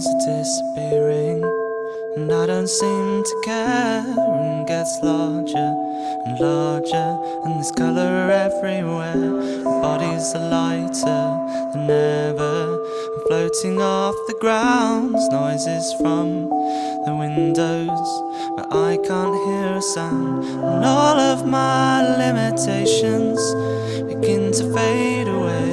Are disappearing, and I don't seem to care. And gets larger and larger, and there's colour everywhere. Bodies are lighter than ever, and floating off the ground. Noises from the windows, but I can't hear a sound. And all of my limitations begin to fade away.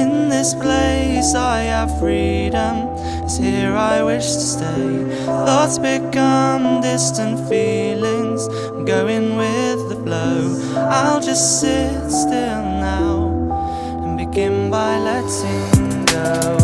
In this place, I have freedom. It's here I wish to stay. Thoughts become distant feelings. I'm going with the flow. I'll just sit still now and begin by letting go.